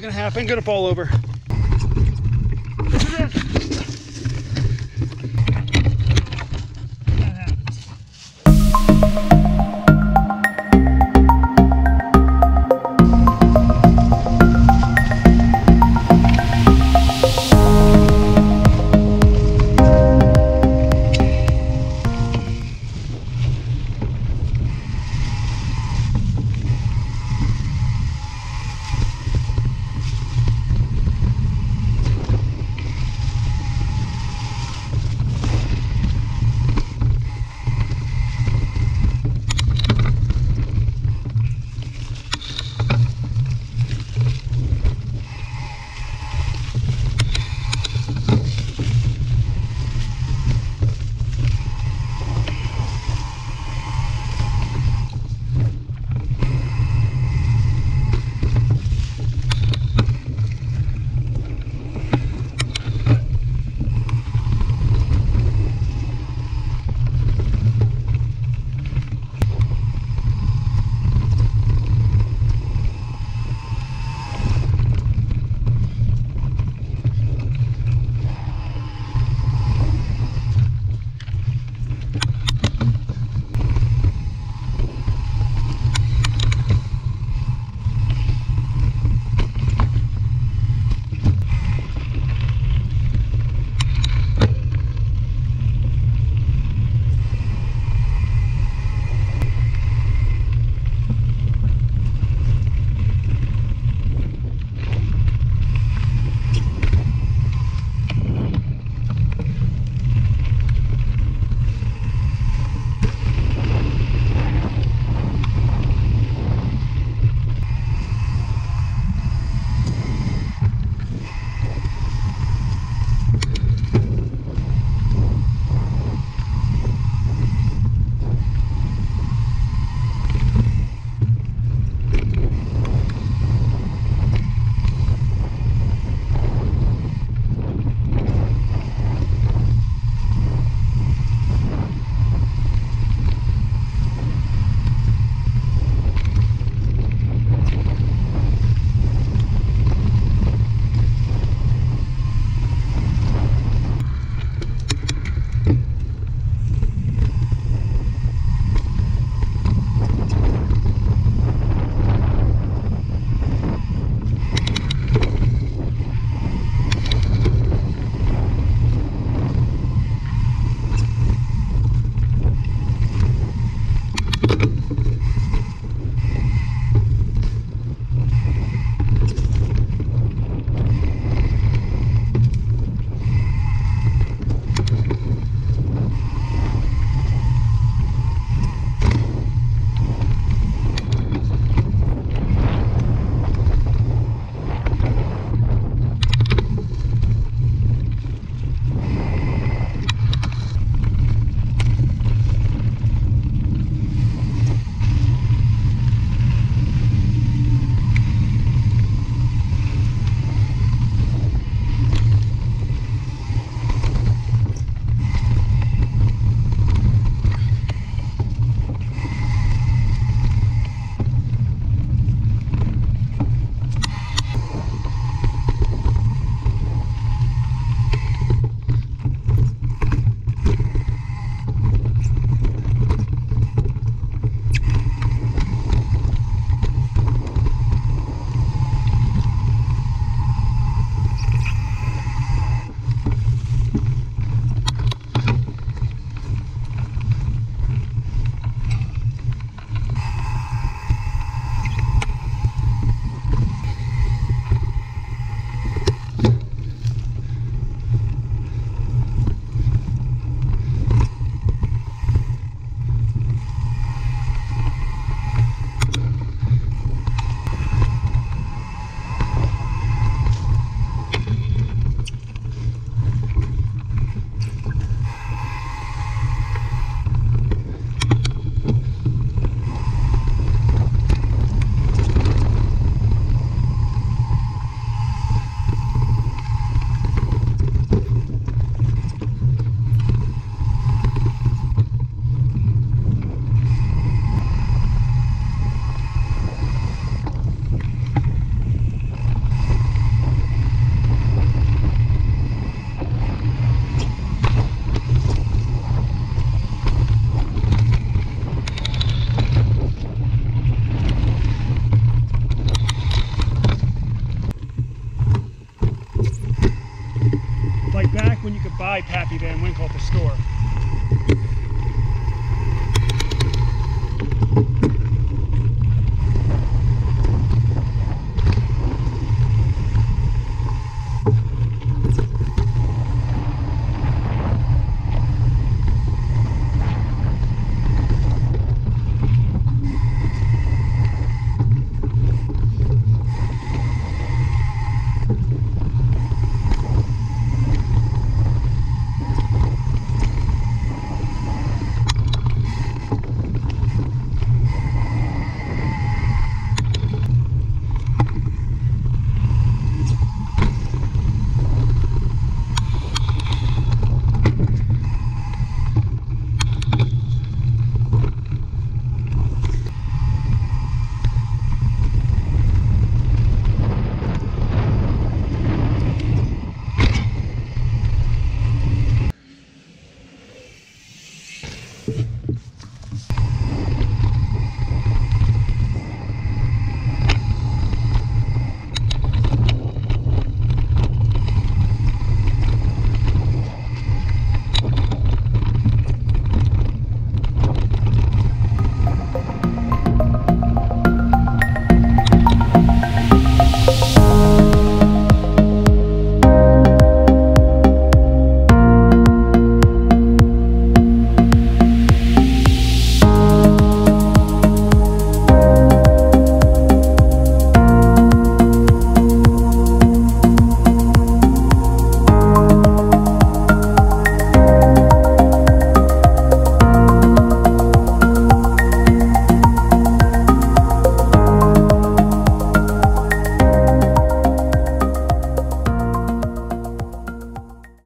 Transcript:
Not gonna happen. Gonna fall over. Winkle at the store.